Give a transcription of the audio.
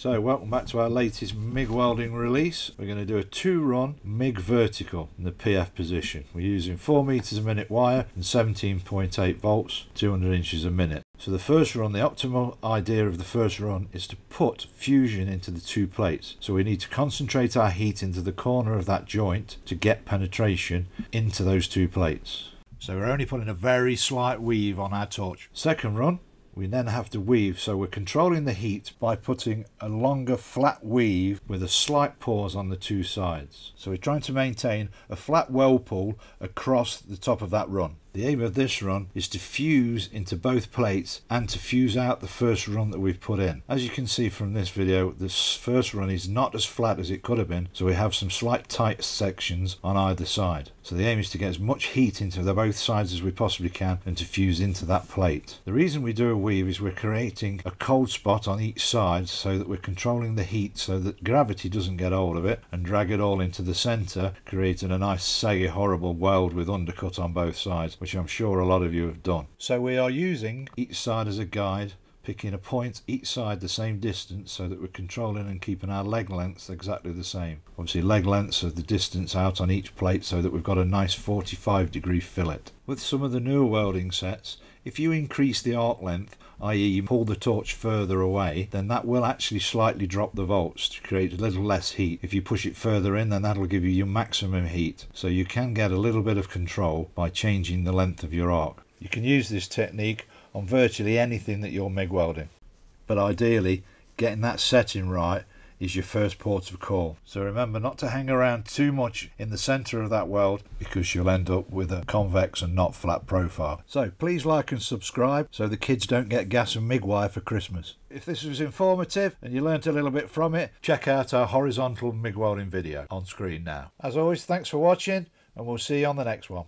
So welcome back to our latest MIG welding release. We're going to do a two run MIG vertical in the PF position. We're using 4 meters a minute wire and 17.8 volts, 200 inches a minute. So the first run, the optimal idea of the first run is to put fusion into the two plates. So we need to concentrate our heat into the corner of that joint to get penetration into those two plates. So we're only putting a very slight weave on our torch. Second run, we then have to weave. So we're controlling the heat by putting a longer flat weave with a slight pause on the two sides. So we're trying to maintain a flat weld pool across the top of that run the aim of this run is to fuse into both plates and to fuse out the first run that we've put in. As you can see from this video, this first run is not as flat as it could have been, so we have some slight tight sections on either side. So the aim is to get as much heat into the both sides as we possibly can and to fuse into that plate. The reason we do a weave is we're creating a cold spot on each side so that we're controlling the heat so that gravity doesn't get hold of it and drag it all into the centre, creating a nice saggy horrible weld with undercut on both sides which I'm sure a lot of you have done. So we are using each side as a guide, picking a point each side the same distance so that we're controlling and keeping our leg lengths exactly the same. Obviously leg lengths are the distance out on each plate so that we've got a nice 45 degree fillet. With some of the newer welding sets, if you increase the arc length, i.e. you pull the torch further away, then that will actually slightly drop the volts to create a little less heat. If you push it further in, then that'll give you your maximum heat. So you can get a little bit of control by changing the length of your arc. You can use this technique on virtually anything that you're MIG welding. But ideally, getting that setting right is your first port of call. So remember not to hang around too much in the center of that weld because you'll end up with a convex and not flat profile. So please like and subscribe so the kids don't get gas and MIG wire for Christmas. If this was informative and you learnt a little bit from it, check out our horizontal MIG welding video on screen now. As always, thanks for watching and we'll see you on the next one.